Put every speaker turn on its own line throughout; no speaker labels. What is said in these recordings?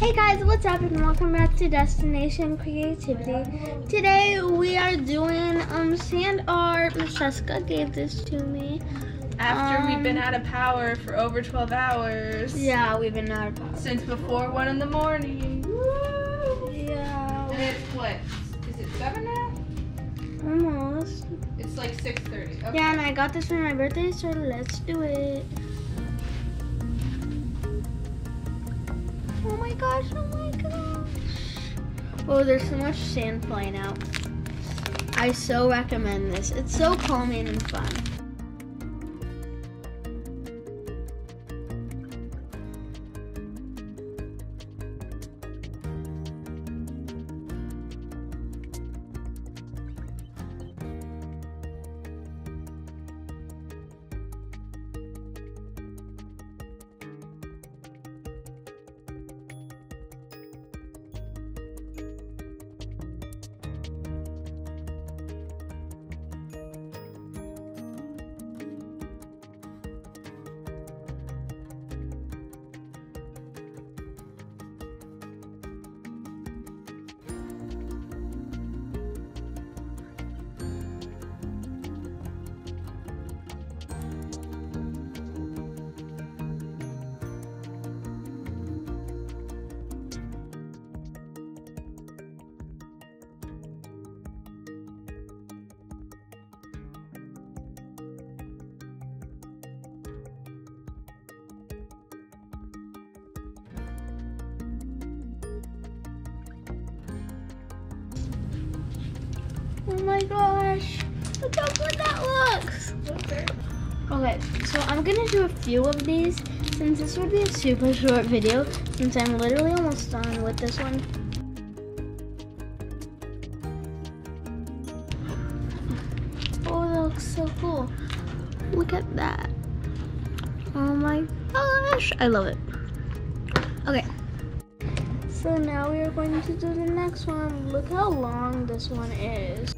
Hey guys, what's up and welcome back to Destination Creativity. Today we are doing um sand art. Jessica gave this to me.
After we've been
Um,
out of power for over 12 hours.
Yeah, we've been out of power.
Since before 1 in the morning. Woo!
Yeah,
And it's what? Is it 7 now?
almost.
It's like 6.30. Okay.
Yeah, and I got this for my birthday, so let's do it. Gosh, oh my gosh. Oh, there's so much sand flying out. I so recommend this. It's so calming and fun. Oh my gosh. Look how good that looks.
Okay.
So I'm gonna do a few of these since this would be a super short video since I'm literally almost done with this one. Oh, that looks so cool. Look at that. Oh my gosh, I love it. Okay. So now we are going to do the next one. Look how long this one is.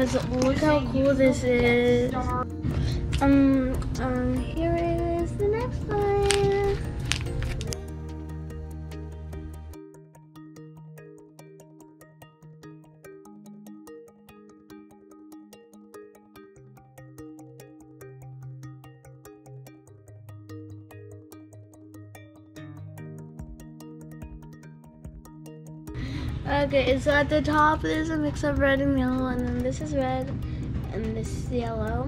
Guys, look how cool this is. Um, um, here is Okay, so at the top there's a mix of red and yellow, and then this is red, and this is yellow.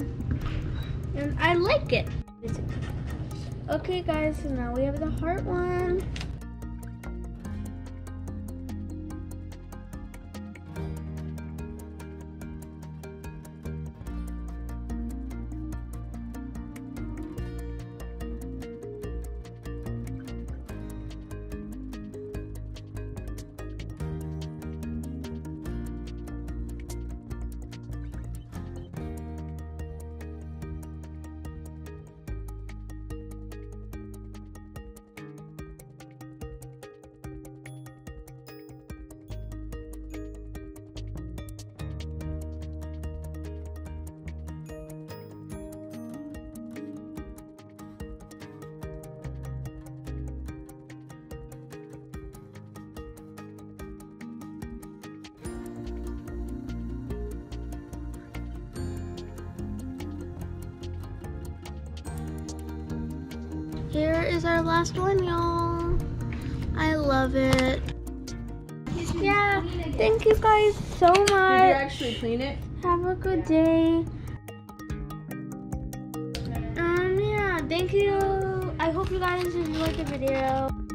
And I like it. Okay, guys, so now we have the heart one. Here is our last one, y'all. I love it. Yeah, thank you guys so
Did you
much.
actually clean it?
Have a good day. Um, yeah, thank you. I hope you guys enjoyed the video.